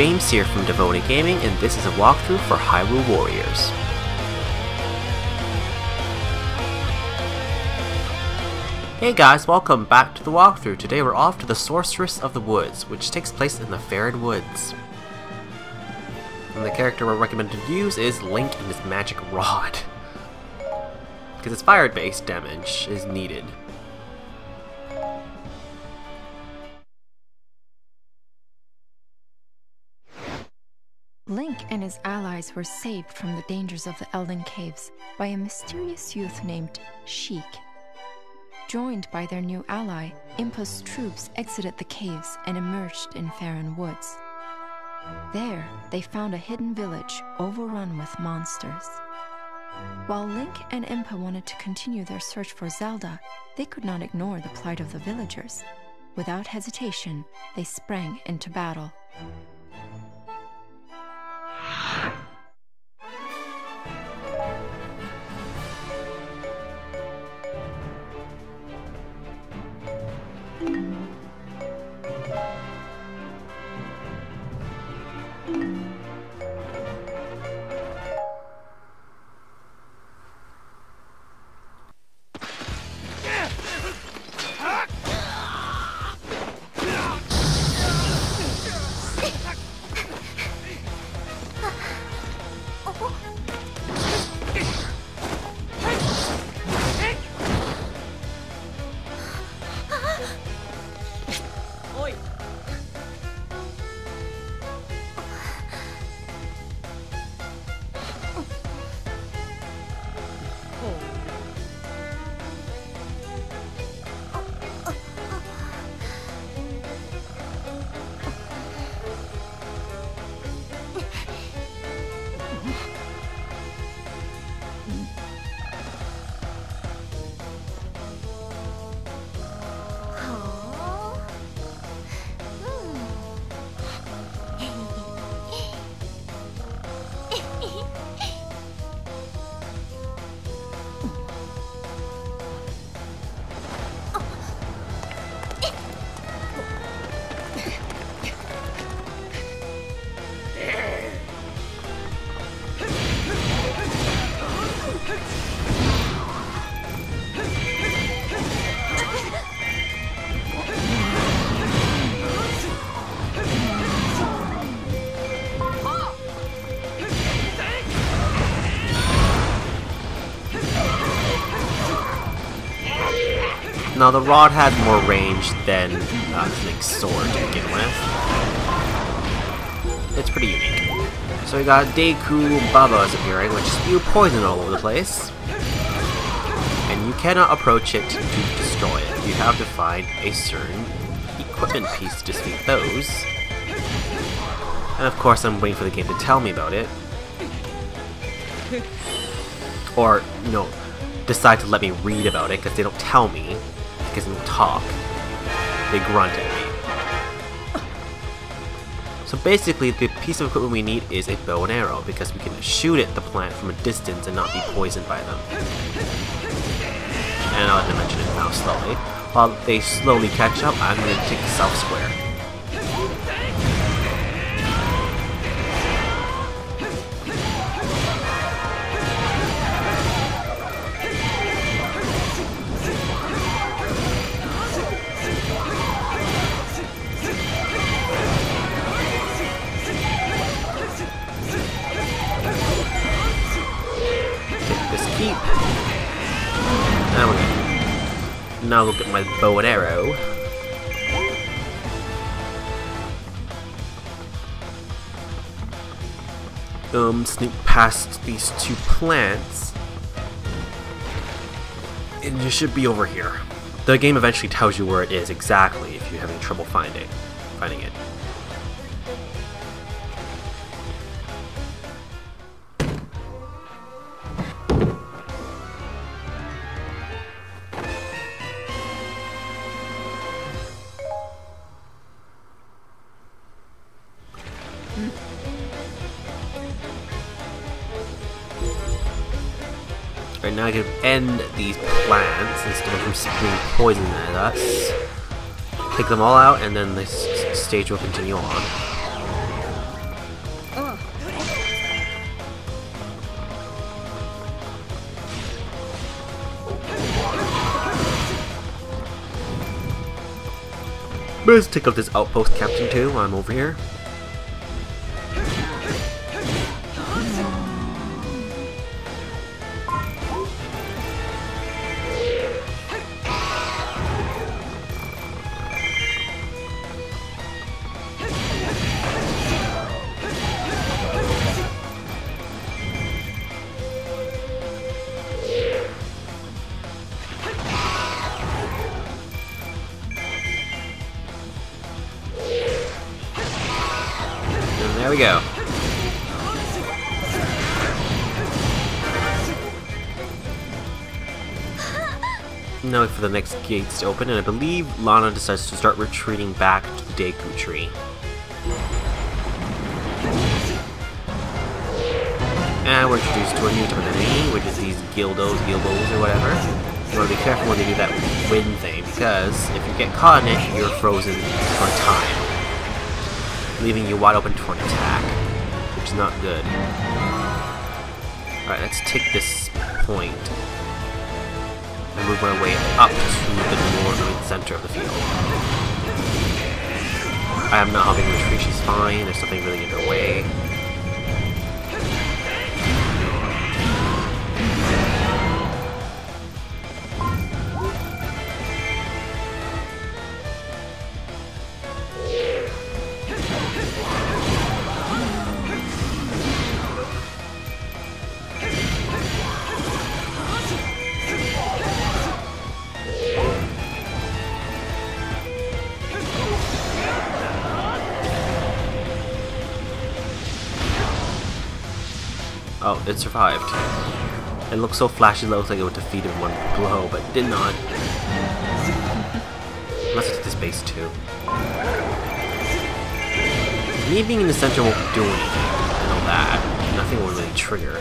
James here from Devoted Gaming, and this is a walkthrough for Hyrule Warriors. Hey guys, welcome back to the walkthrough. Today we're off to the Sorceress of the Woods, which takes place in the Faron Woods. And the character we're recommended to use is Link and his magic rod. Because its fire-based damage is needed. Link and his allies were saved from the dangers of the Eldin Caves by a mysterious youth named Sheik. Joined by their new ally, Impa's troops exited the caves and emerged in Faron Woods. There, they found a hidden village overrun with monsters. While Link and Impa wanted to continue their search for Zelda, they could not ignore the plight of the villagers. Without hesitation, they sprang into battle. Now the rod had more range than uh, Link's sword to begin with. It's pretty unique. So we got Deku Babas appearing, which spew poison all over the place. And you cannot approach it to destroy it. You have to find a certain equipment piece to defeat those. And of course I'm waiting for the game to tell me about it. Or, know, decide to let me read about it, because they don't tell me don't talk. They grunt at me. So basically, the piece of equipment we need is a bow and arrow, because we can shoot at the plant from a distance and not be poisoned by them. And I'll mention it now slowly. While they slowly catch up, I'm going to take South now look at my bow and arrow. Um, sneak past these two plants. And you should be over here. The game eventually tells you where it is exactly if you're having trouble finding finding it. I can end these plants instead of them being poisoned at us. Take them all out, and then this stage will continue on. Let's take out this outpost captain too while I'm over here. There we go. Now for the next gates to open, and I believe Lana decides to start retreating back to the Deku tree. And we're introduced to a new type of enemy, which is these Gildos, Gilbos, or whatever. You want to be careful when they do that wind thing, because if you get caught in it, you're frozen for time, leaving you wide open for an attack, which is not good. Alright, let's take this point and move my way up to the northern center of the field. I am not helping retreat, she's fine, there's nothing really in her way. Oh, it survived. It looks so flashy, it looks like it would defeat in one blow, but did not. Let's take this base too. Me being in the center won't do anything. I know that. Nothing will really trigger.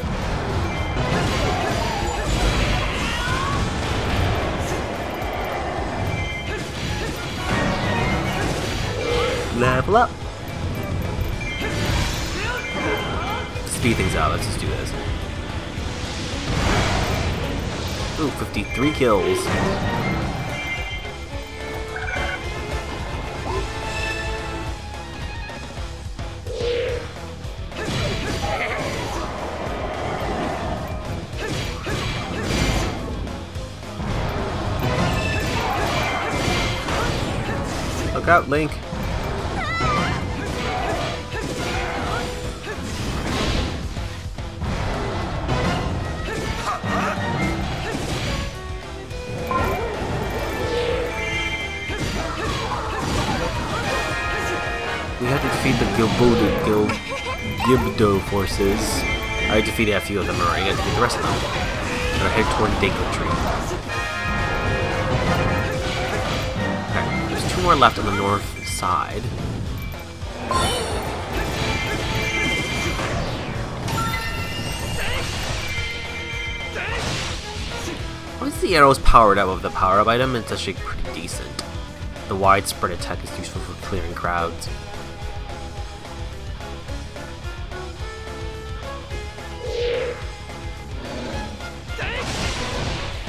Level up! Speed things out. Let's just do this. Ooh, 53 kills. Look out, Link. Gibdo forces. I defeated a few of them already. I gotta defeat the rest of them. And I head toward Deku Tree. Okay, there's two more left on the north side. Once the arrow's powered up with the power-up item, it's actually pretty decent. The widespread attack is useful for clearing crowds.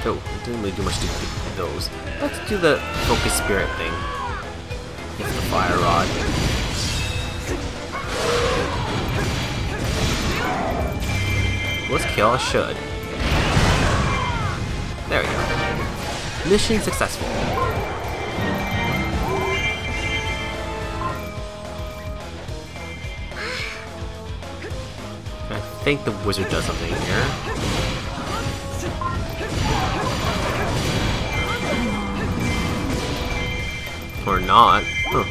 Oh, it didn't really do much to get those. Let's do the focus spirit thing. With the fire rod. Let's kill, I should. There we go. Mission successful. I think the wizard does something here. Or not. Huh.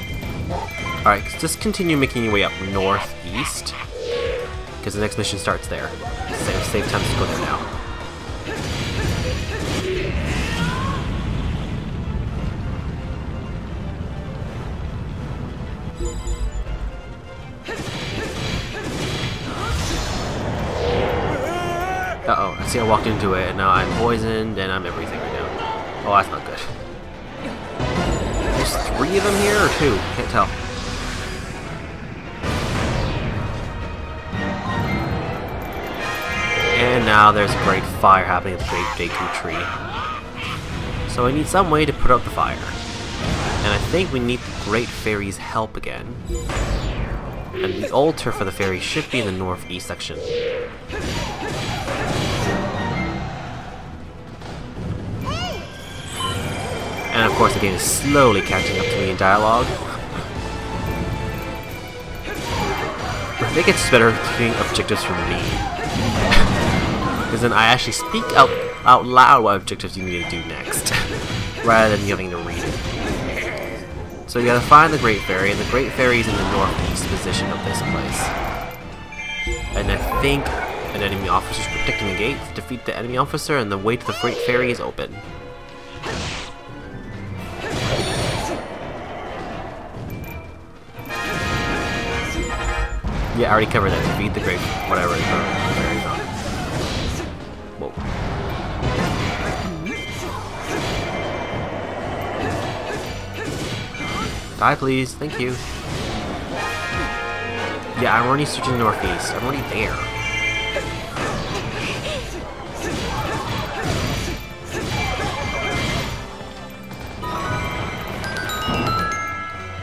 Alright, just continue making your way up northeast. Because the next mission starts there. Save, save time to go there now. Uh-oh, I see I walked into it, and now I'm poisoned, and I'm everything right now. Oh, that's not good. There's three of them here, or two? Can't tell. And now there's a great fire happening at the Great Deku Tree. So I need some way to put out the fire. And I think we need the Great Fairy's help again. And the altar for the fairy should be in the northeast section. And of course the game is slowly catching up to me in dialogue. I think it's better keeping objectives from me. Because then I actually speak out, out loud what objectives you need to do next. rather than having to read it. So you gotta find the Great Fairy, and the Great Fairy is in the northeast position of this place. And I think an enemy officer is protecting the gate. Defeat the enemy officer, and the way to the Great Fairy is open. Yeah, I already covered that. Defeat the great whatever. Die, please. Thank you. Yeah, I'm already searching the northeast. I'm already there.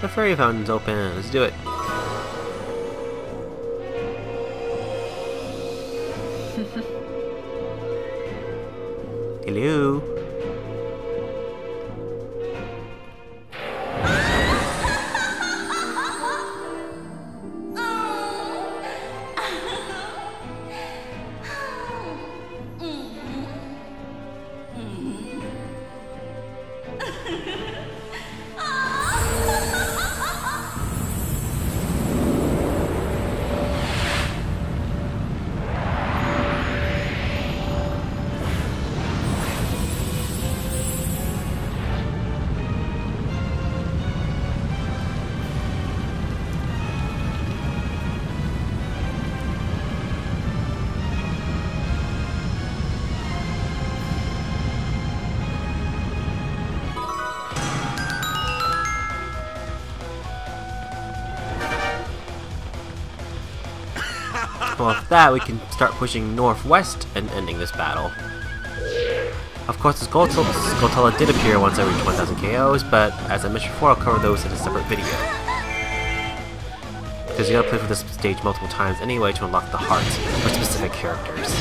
The fairy fountain's open. Let's do it. Well, with that, we can start pushing northwest and ending this battle. Of course, the Skulltula did appear once I reached 1000 KOs, but as I mentioned before, I'll cover those in a separate video. Because you gotta play through this stage multiple times anyway to unlock the hearts for specific characters.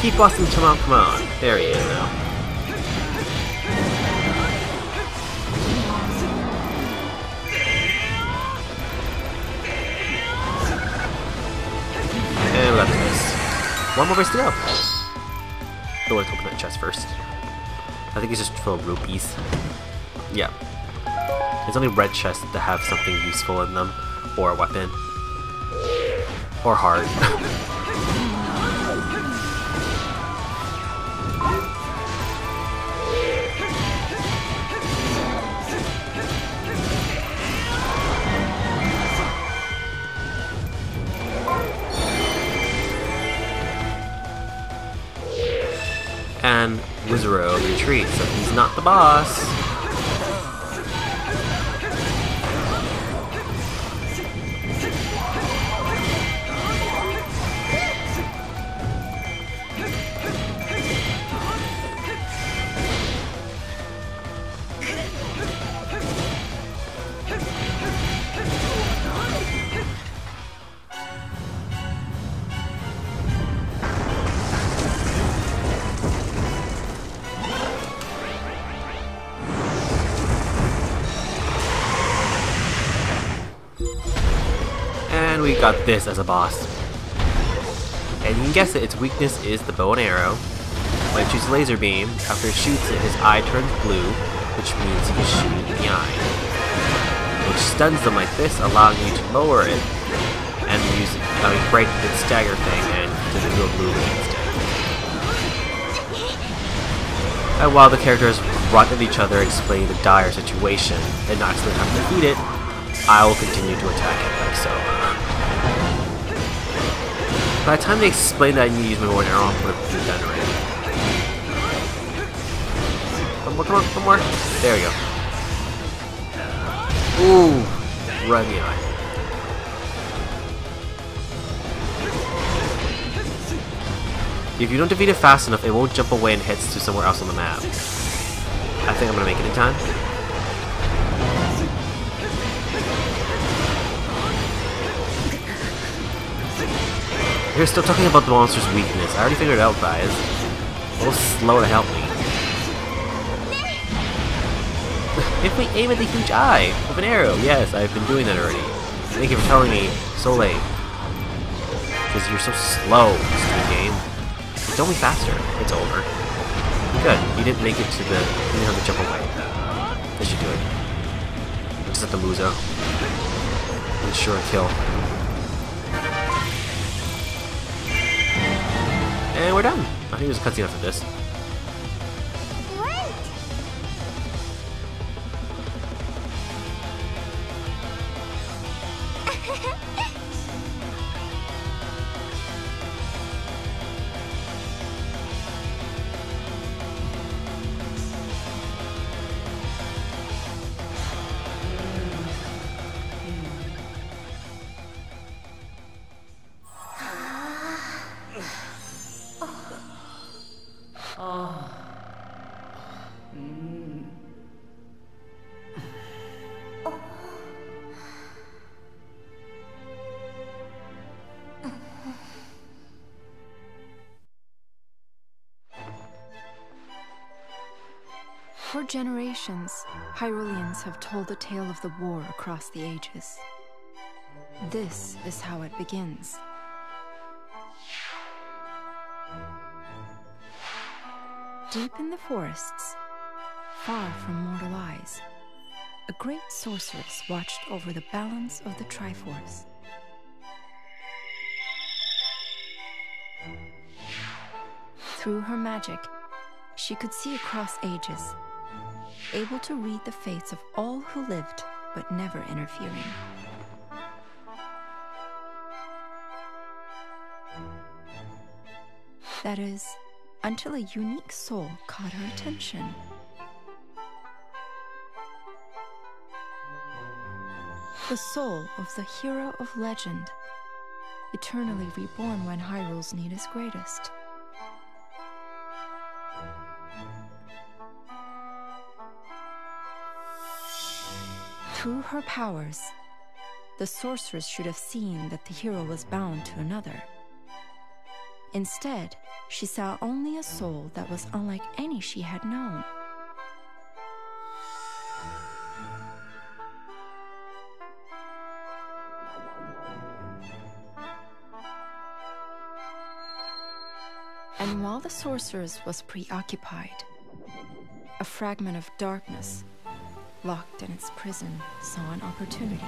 Keep busting come on, come on. There he is now. And we got this. One more race to go. Though let's open that chest first. I think it's just full of rupees. Yeah. It's only red chests that have something useful in them, or a weapon. Or heart. and Wizzro retreats, so he's not the boss. Got this as a boss. And you can guess it, its weakness is the bow and arrow. When it shoots laser beam, after it shoots it, his eye turns blue, which means he can shoot in the eye. Which stuns them like this, allowing you to lower it, and use I mean, break the stagger thing and to do a blue instead. And while the characters run at each other explaining the dire situation and not actually have to defeat it, I will continue to attack it like so. By the time they explain that I need to use my one arrow, going to be done already. One more, come on, one more. There we go. Ooh, right in the eye. If you don't defeat it fast enough, it won't jump away and heads to somewhere else on the map. I think I'm gonna make it in time. You're still talking about the monster's weakness. I already figured it out, guys. A little slow to help me. if we aim at the huge eye with an arrow, yes, I've been doing that already. Thank you for telling me so late. Because you're so slow, stupid game. Don't be faster. It's over. Good. You didn't make it to the... You didn't have to jump away. This should do it. Just at the Muzo. Ensure a kill. And we're done. I think there's a cutscene after this. Generations, Hyruleans have told the tale of the war across the ages. This is how it begins. Deep in the forests, far from mortal eyes, a great sorceress watched over the balance of the Triforce. Through her magic, she could see across ages, able to read the fates of all who lived, but never interfering. That is, until a unique soul caught her attention. The soul of the hero of legend, eternally reborn when Hyrule's need is greatest. Through her powers, the sorceress should have seen that the hero was bound to another. Instead, she saw only a soul that was unlike any she had known. And while the sorceress was preoccupied, a fragment of darkness, locked in its prison, saw an opportunity.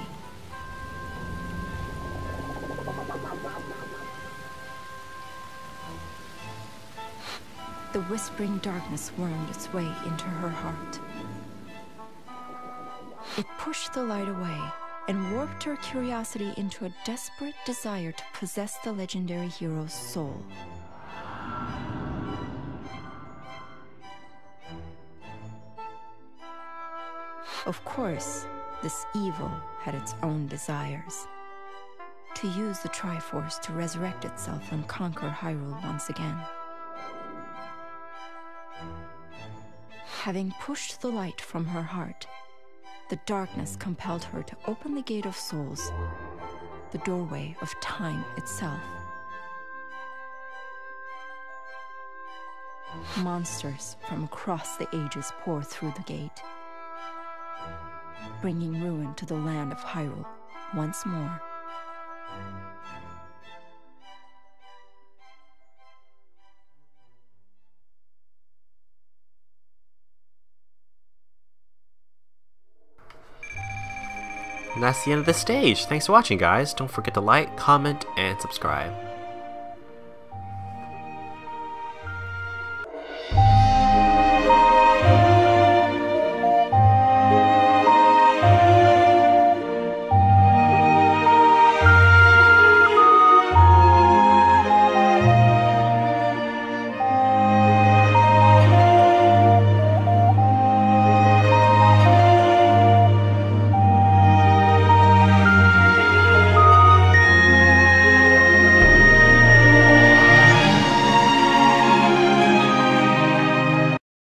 The whispering darkness wormed its way into her heart. It pushed the light away and warped her curiosity into a desperate desire to possess the legendary hero's soul. Of course, this evil had its own desires. To use the Triforce to resurrect itself and conquer Hyrule once again. Having pushed the light from her heart, the darkness compelled her to open the Gate of Souls, the doorway of time itself. Monsters from across the ages pour through the gate, bringing ruin to the land of Hyrule once more. And that's the end of the stage. Thanks for watching, guys. Don't forget to like, comment, and subscribe.